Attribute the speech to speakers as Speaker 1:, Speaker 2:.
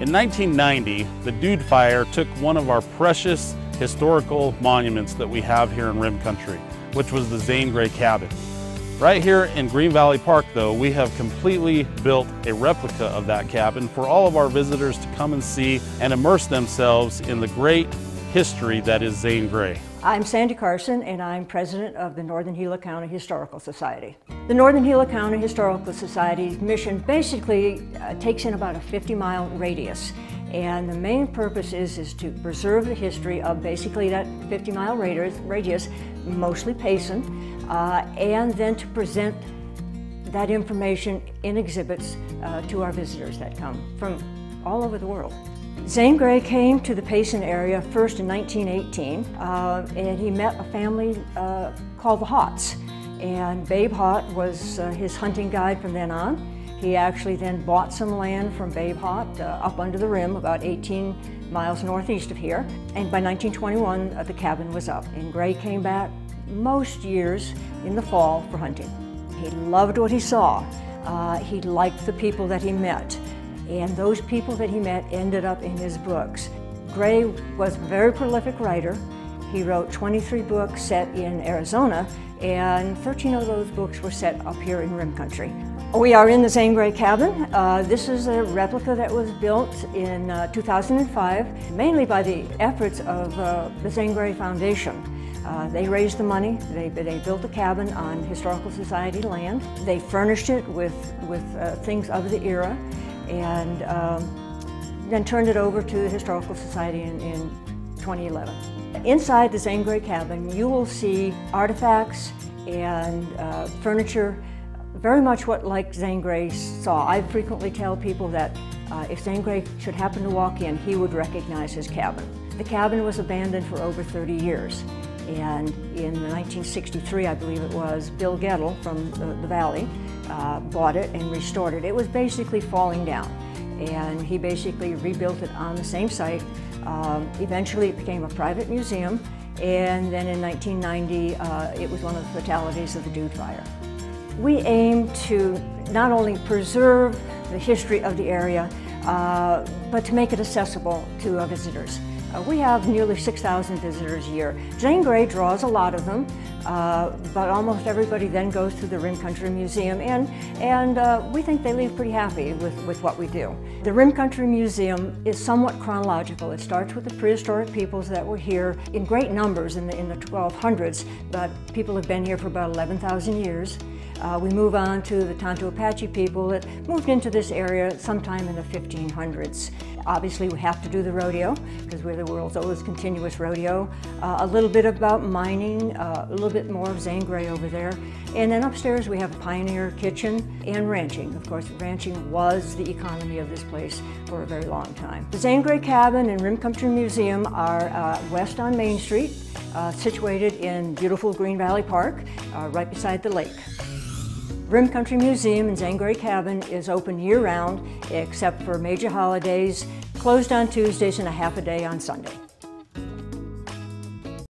Speaker 1: In 1990, the Dude Fire took one of our precious historical monuments that we have here in Rim Country, which was the Zane Grey Cabin. Right here in Green Valley Park though, we have completely built a replica of that cabin for all of our visitors to come and see and immerse themselves in the great history that is Zane Grey.
Speaker 2: I'm Sandy Carson and I'm president of the Northern Gila County Historical Society. The Northern Gila County Historical Society's mission basically uh, takes in about a 50 mile radius and the main purpose is, is to preserve the history of basically that 50 mile radius, radius mostly Payson, uh, and then to present that information in exhibits uh, to our visitors that come from all over the world. Zane Grey came to the Payson area first in 1918, uh, and he met a family uh, called the Haughts. And Babe Haught was uh, his hunting guide from then on. He actually then bought some land from Babe Haught uh, up under the rim, about 18 miles northeast of here. And by 1921, uh, the cabin was up. And Grey came back most years in the fall for hunting. He loved what he saw. Uh, he liked the people that he met. And those people that he met ended up in his books. Grey was a very prolific writer. He wrote 23 books set in Arizona, and 13 of those books were set up here in Rim Country. We are in the Zane Grey cabin. Uh, this is a replica that was built in uh, 2005, mainly by the efforts of uh, the Zane Grey Foundation. Uh, they raised the money, they, they built the cabin on Historical Society land. They furnished it with, with uh, things of the era, and um, then turned it over to the Historical Society in, in 2011. Inside the Zane Grey cabin, you will see artifacts and uh, furniture, very much what like Zane Grey saw. I frequently tell people that uh, if Zane Grey should happen to walk in, he would recognize his cabin. The cabin was abandoned for over 30 years. And in 1963, I believe it was, Bill Goettl from the, the Valley uh, bought it and restored it. It was basically falling down. And he basically rebuilt it on the same site. Um, eventually it became a private museum. And then in 1990, uh, it was one of the fatalities of the Dude Fire. We aim to not only preserve the history of the area, uh, but to make it accessible to our visitors. Uh, we have nearly 6,000 visitors a year. Zane Grey draws a lot of them, uh, but almost everybody then goes to the Rim Country Museum, and, and uh, we think they leave pretty happy with, with what we do. The Rim Country Museum is somewhat chronological. It starts with the prehistoric peoples that were here in great numbers in the, in the 1200s, but people have been here for about 11,000 years. Uh, we move on to the Tonto Apache people that moved into this area sometime in the 1500s. Obviously we have to do the rodeo because we're the world's oldest continuous rodeo. Uh, a little bit about mining, uh, a little bit more of Zane Grey over there. And then upstairs we have a pioneer kitchen and ranching. Of course, ranching was the economy of this place for a very long time. The Zane Grey Cabin and Rim Country Museum are uh, west on Main Street, uh, situated in beautiful Green Valley Park, uh, right beside the lake. Rim Country Museum Zane Grey Cabin is open year-round except for major holidays, closed on Tuesdays and a half a day on Sunday.